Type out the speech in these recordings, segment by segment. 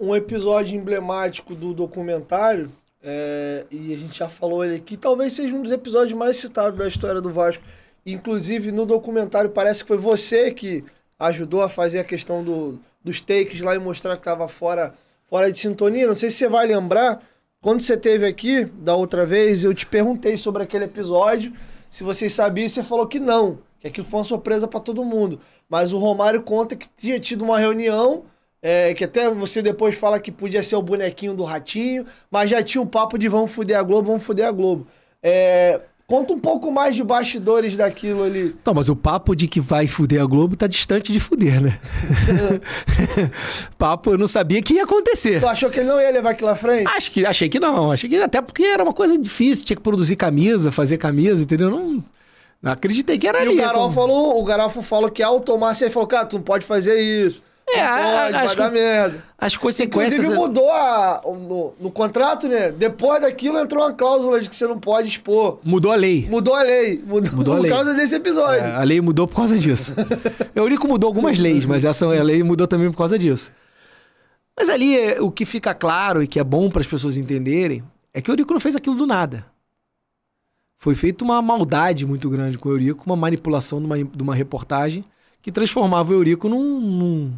um episódio emblemático do documentário, é, e a gente já falou ele aqui, talvez seja um dos episódios mais citados da história do Vasco. Inclusive, no documentário, parece que foi você que ajudou a fazer a questão do, dos takes lá e mostrar que estava fora, fora de sintonia. Não sei se você vai lembrar, quando você teve aqui da outra vez, eu te perguntei sobre aquele episódio, se vocês sabiam, você falou que não, que aquilo foi uma surpresa para todo mundo. Mas o Romário conta que tinha tido uma reunião, é, que até você depois fala que podia ser o bonequinho do ratinho, mas já tinha um papo de vamos fuder a Globo, vamos fuder a Globo. É, Conta um pouco mais de bastidores daquilo ali. Não, mas o papo de que vai fuder a Globo tá distante de fuder, né? papo, eu não sabia que ia acontecer. Tu achou que ele não ia levar aquilo à frente? Acho que, achei que não. Achei que até porque era uma coisa difícil, tinha que produzir camisa, fazer camisa, entendeu? Não, não acreditei que era e ali. o Garofalo, falou, o Garofalo falou que ao tomar, você falou, cara, tu não pode fazer isso. É, pode, acho vai dar merda. As consequências. Inclusive mudou a, no, no, contrato, né? Depois daquilo entrou uma cláusula de que você não pode expor. Mudou a lei. Mudou a lei. Mudou, mudou por lei. causa desse episódio. É, a lei mudou por causa disso. Eurico mudou algumas leis, mas essa a lei mudou também por causa disso. Mas ali o que fica claro e que é bom para as pessoas entenderem é que o Eurico não fez aquilo do nada. Foi feita uma maldade muito grande com o Eurico, uma manipulação de uma, de uma reportagem que transformava o Eurico num, num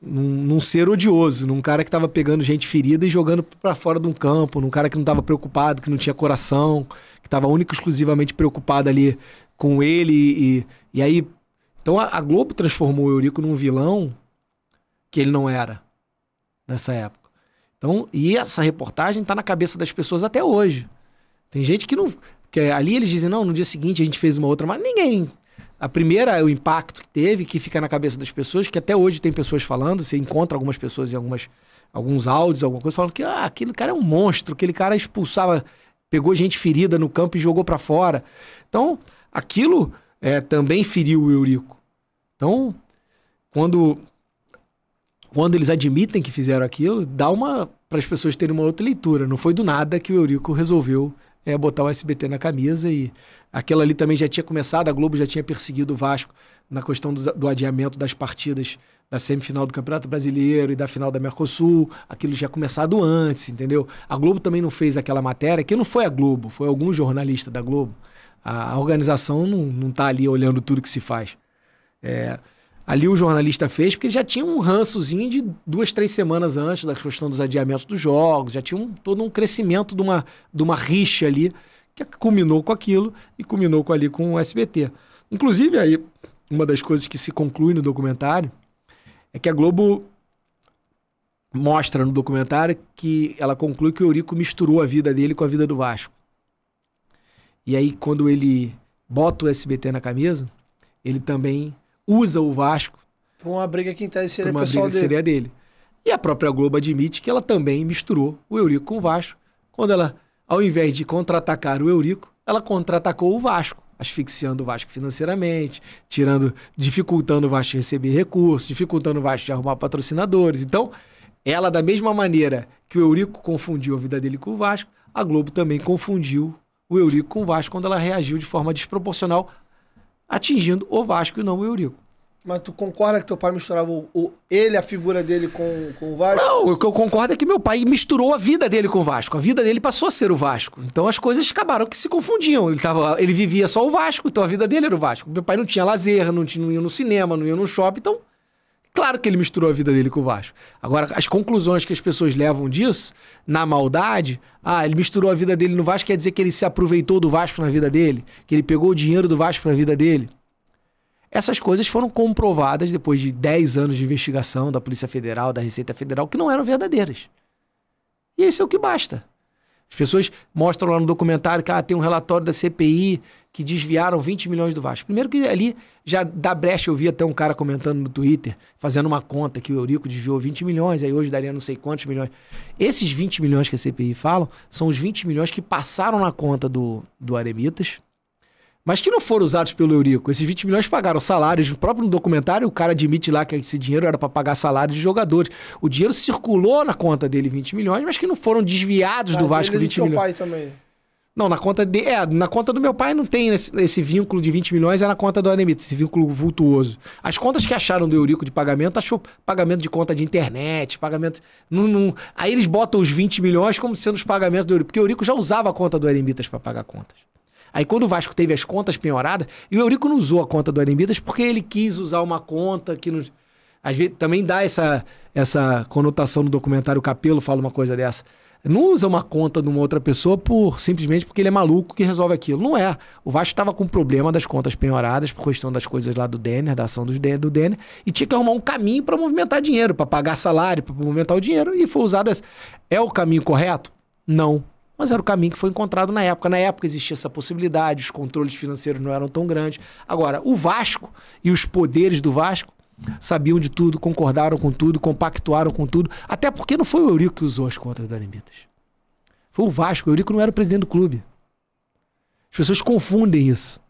num, num, ser odioso, num cara que tava pegando gente ferida e jogando para fora de um campo, num cara que não tava preocupado, que não tinha coração, que tava único exclusivamente preocupado ali com ele e, e aí então a, a, Globo transformou o Eurico num vilão que ele não era nessa época. Então, e essa reportagem tá na cabeça das pessoas até hoje. Tem gente que não que ali eles dizem não, no dia seguinte a gente fez uma outra, mas ninguém a primeira é o impacto que teve, que fica na cabeça das pessoas, que até hoje tem pessoas falando, você encontra algumas pessoas em algumas, alguns áudios, alguma coisa, falando que ah, aquele cara é um monstro, aquele cara expulsava, pegou gente ferida no campo e jogou para fora. Então, aquilo é, também feriu o Eurico. Então, quando, quando eles admitem que fizeram aquilo, dá uma para as pessoas terem uma outra leitura. Não foi do nada que o Eurico resolveu é, botar o SBT na camisa e aquela ali também já tinha começado, a Globo já tinha perseguido o Vasco na questão do, do adiamento das partidas da semifinal do Campeonato Brasileiro e da final da Mercosul, aquilo já começado antes, entendeu? A Globo também não fez aquela matéria, que não foi a Globo, foi algum jornalista da Globo. A, a organização não, não tá ali olhando tudo que se faz. É, ali o jornalista fez, porque já tinha um rançozinho de duas, três semanas antes da questão dos adiamentos dos jogos, já tinha um, todo um crescimento de uma, de uma rixa ali, que culminou com aquilo e culminou com, ali com o SBT. Inclusive, aí, uma das coisas que se conclui no documentário é que a Globo mostra no documentário que ela conclui que o Eurico misturou a vida dele com a vida do Vasco. E aí, quando ele bota o SBT na camisa, ele também usa o Vasco. Uma briga que em tese seria uma briga dele. seria dele. E a própria Globo admite que ela também misturou o Eurico com o Vasco. Quando ela, ao invés de contra-atacar o Eurico, ela contra-atacou o Vasco, asfixiando o Vasco financeiramente, tirando, dificultando o Vasco de receber recursos, dificultando o Vasco de arrumar patrocinadores. Então, ela, da mesma maneira que o Eurico confundiu a vida dele com o Vasco, a Globo também confundiu o Eurico com o Vasco quando ela reagiu de forma desproporcional atingindo o Vasco e não o Eurico. Mas tu concorda que teu pai misturava o, o, ele, a figura dele com, com o Vasco? Não, o que eu concordo é que meu pai misturou a vida dele com o Vasco. A vida dele passou a ser o Vasco. Então as coisas acabaram que se confundiam. Ele, tava, ele vivia só o Vasco, então a vida dele era o Vasco. Meu pai não tinha lazer, não, tinha, não ia no cinema, não ia no shopping, então Claro que ele misturou a vida dele com o Vasco. Agora, as conclusões que as pessoas levam disso, na maldade, ah, ele misturou a vida dele no Vasco, quer dizer que ele se aproveitou do Vasco na vida dele, que ele pegou o dinheiro do Vasco para a vida dele. Essas coisas foram comprovadas depois de 10 anos de investigação da Polícia Federal, da Receita Federal, que não eram verdadeiras. E isso é o que basta. As pessoas mostram lá no documentário que ah, tem um relatório da CPI que desviaram 20 milhões do Vasco. Primeiro que ali já da brecha eu vi até um cara comentando no Twitter, fazendo uma conta que o Eurico desviou 20 milhões, aí hoje daria não sei quantos milhões. Esses 20 milhões que a CPI falam são os 20 milhões que passaram na conta do, do Aremitas, mas que não foram usados pelo Eurico. Esses 20 milhões pagaram salários. O próprio documentário, o cara admite lá que esse dinheiro era para pagar salários de jogadores. O dinheiro circulou na conta dele 20 milhões, mas que não foram desviados do Vasco 20 milhões. pai também. Não, na conta de. É, na conta do meu pai não tem esse, esse vínculo de 20 milhões, é na conta do Anemita, esse vínculo vultuoso. As contas que acharam do Eurico de pagamento, achou pagamento de conta de internet, pagamento. Não, não... Aí eles botam os 20 milhões como sendo os pagamentos do Eurico, porque o Eurico já usava a conta do Aremitas para pagar contas. Aí quando o Vasco teve as contas penhoradas, e o Eurico não usou a conta do Aremitas porque ele quis usar uma conta que não. Às vezes também dá essa, essa conotação no documentário, o Capelo fala uma coisa dessa não usa uma conta de uma outra pessoa por simplesmente porque ele é maluco que resolve aquilo. Não é. O Vasco estava com problema das contas penhoradas por questão das coisas lá do Denner, da ação do Denner, e tinha que arrumar um caminho para movimentar dinheiro, para pagar salário, para movimentar o dinheiro, e foi usado esse. É o caminho correto? Não. Mas era o caminho que foi encontrado na época. Na época existia essa possibilidade, os controles financeiros não eram tão grandes. Agora, o Vasco e os poderes do Vasco sabiam de tudo, concordaram com tudo, compactuaram com tudo. Até porque não foi o Eurico que usou as contas do Arambitas. Foi o Vasco. O Eurico não era o presidente do clube. As pessoas confundem isso.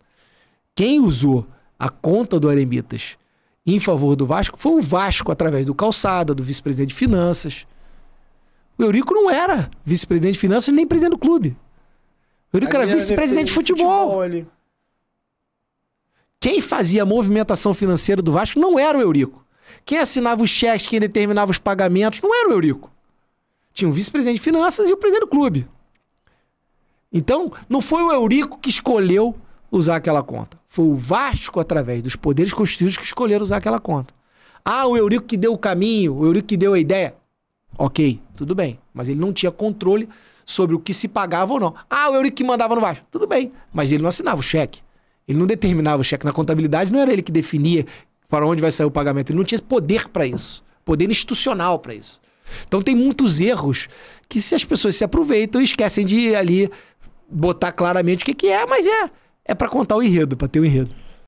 Quem usou a conta do Arambitas em favor do Vasco foi o Vasco, através do Calçada, do vice-presidente de finanças. O Eurico não era vice-presidente de finanças nem presidente do clube. O Eurico era vice-presidente de futebol. futebol quem fazia a movimentação financeira do Vasco não era o Eurico. Quem assinava os cheques, quem determinava os pagamentos, não era o Eurico. Tinha o vice-presidente de finanças e o presidente do clube. Então, não foi o Eurico que escolheu usar aquela conta. Foi o Vasco, através dos poderes constituídos, que escolheram usar aquela conta. Ah, o Eurico que deu o caminho, o Eurico que deu a ideia. Ok, tudo bem. Mas ele não tinha controle sobre o que se pagava ou não. Ah, o Eurico que mandava no Vasco. Tudo bem. Mas ele não assinava o cheque. Ele não determinava o cheque na contabilidade, não era ele que definia para onde vai sair o pagamento. Ele não tinha poder para isso, poder institucional para isso. Então tem muitos erros que se as pessoas se aproveitam e esquecem de ali botar claramente o que, que é, mas é é para contar o enredo, para ter o enredo.